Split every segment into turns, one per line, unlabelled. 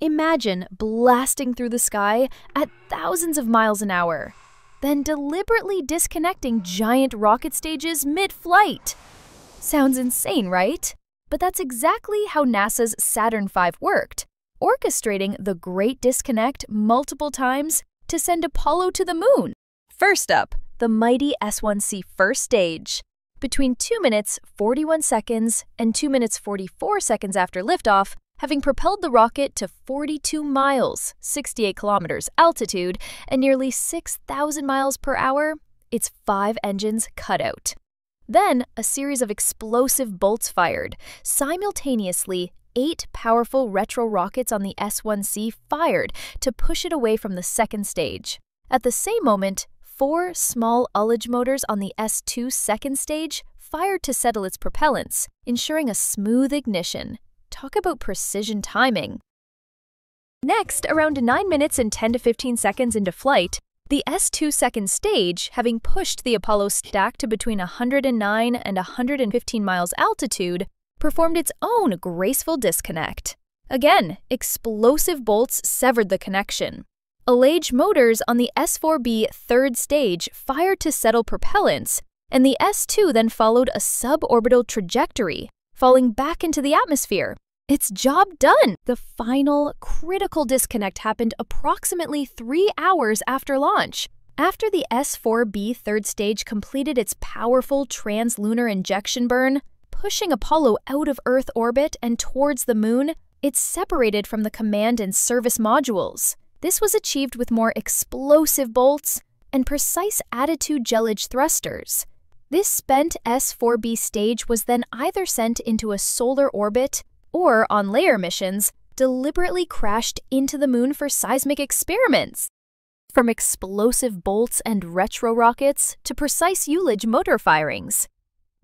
Imagine blasting through the sky at thousands of miles an hour, then deliberately disconnecting giant rocket stages mid flight. Sounds insane, right? But that's exactly how NASA's Saturn V worked, orchestrating the Great Disconnect multiple times to send Apollo to the moon. First up, the mighty S1C first stage. Between 2 minutes 41 seconds and 2 minutes 44 seconds after liftoff, having propelled the rocket to 42 miles, 68 kilometers altitude, and nearly 6,000 miles per hour, its five engines cut out. Then, a series of explosive bolts fired. Simultaneously, eight powerful retro rockets on the S1C fired to push it away from the second stage. At the same moment, four small ullage motors on the S2 second stage fired to settle its propellants, ensuring a smooth ignition. Talk about precision timing. Next, around 9 minutes and 10 to 15 seconds into flight, the S2 second stage, having pushed the Apollo stack to between 109 and 115 miles altitude, performed its own graceful disconnect. Again, explosive bolts severed the connection. Ullage motors on the S4B third stage fired to settle propellants, and the S2 then followed a suborbital trajectory, falling back into the atmosphere. It's job done! The final, critical disconnect happened approximately three hours after launch. After the S4B third stage completed its powerful translunar injection burn, pushing Apollo out of Earth orbit and towards the moon, it separated from the command and service modules. This was achieved with more explosive bolts and precise attitude gellage thrusters. This spent S4B stage was then either sent into a solar orbit or, on layer missions, deliberately crashed into the moon for seismic experiments. From explosive bolts and retro rockets to precise Ullage motor firings.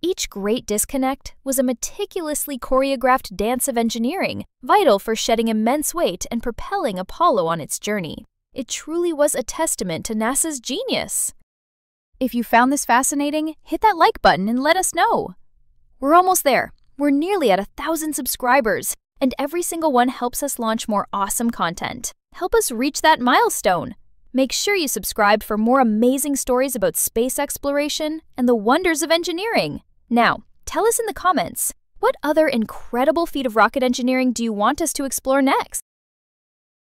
Each great disconnect was a meticulously choreographed dance of engineering, vital for shedding immense weight and propelling Apollo on its journey. It truly was a testament to NASA's genius. If you found this fascinating, hit that like button and let us know. We're almost there. We're nearly at a thousand subscribers, and every single one helps us launch more awesome content. Help us reach that milestone. Make sure you subscribe for more amazing stories about space exploration and the wonders of engineering. Now, tell us in the comments what other incredible feat of rocket engineering do you want us to explore next?